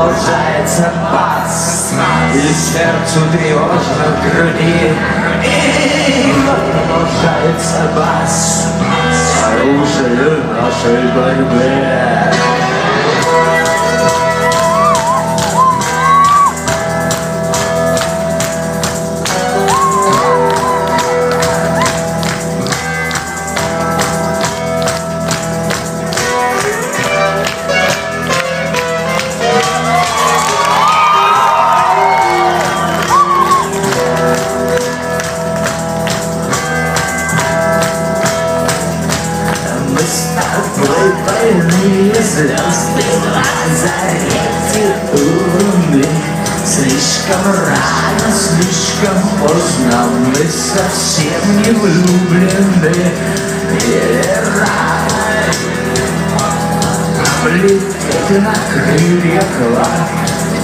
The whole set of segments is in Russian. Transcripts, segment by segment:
продолжается бас И сердцу тревожно в груди. И продолжается бас Оружие нашей борьбы Зарядьте луны Слишком рано, слишком поздно Мы совсем не влюблены. Или рано Облететь на крыльях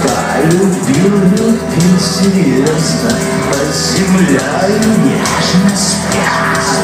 Полюбил, любил серьезно Под землей нежно спят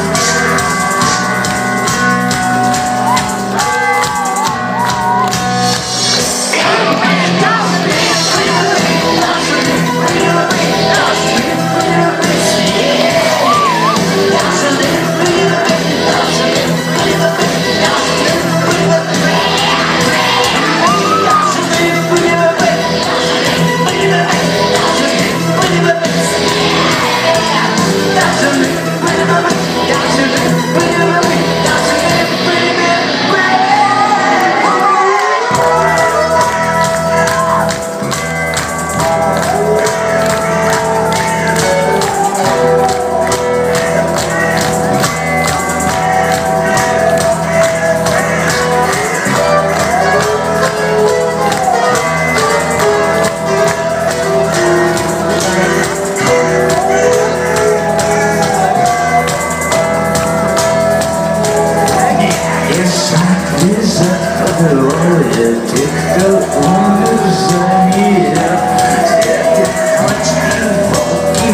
двое, те, кто умер за Светит очень волки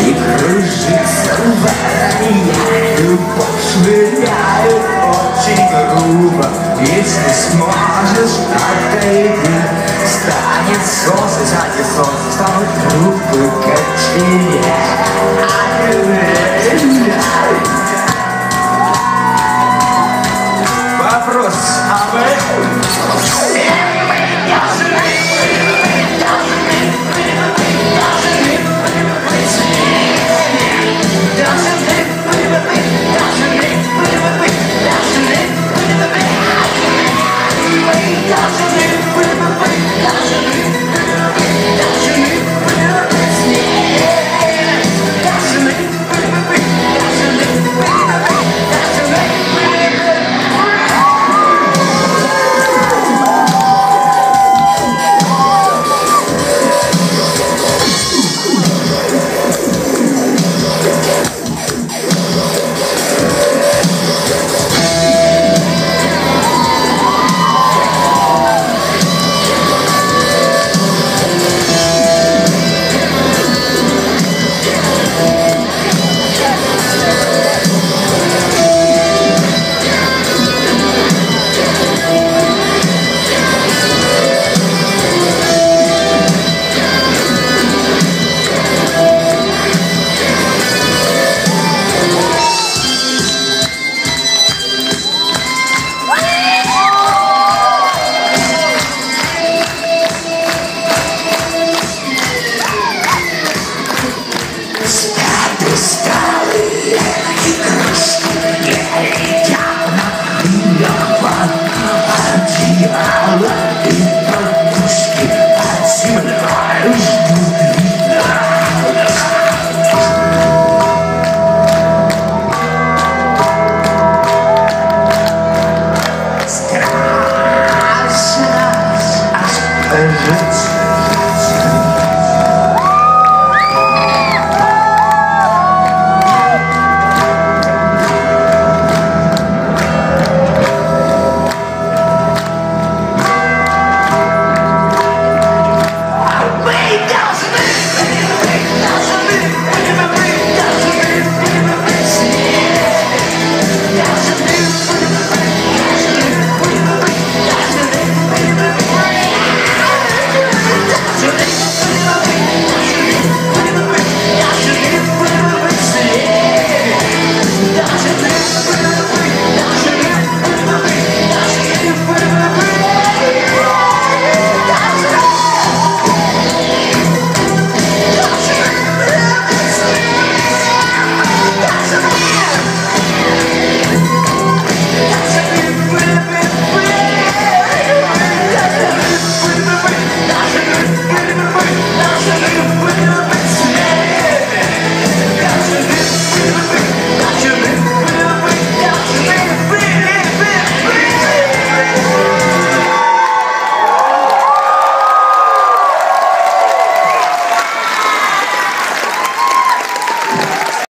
и кружится воронья, Пошвыряют очень грубо, если сможешь, отойди. Станет солнце, сядет солнце, станут трупы качели. Вопрос, а вы?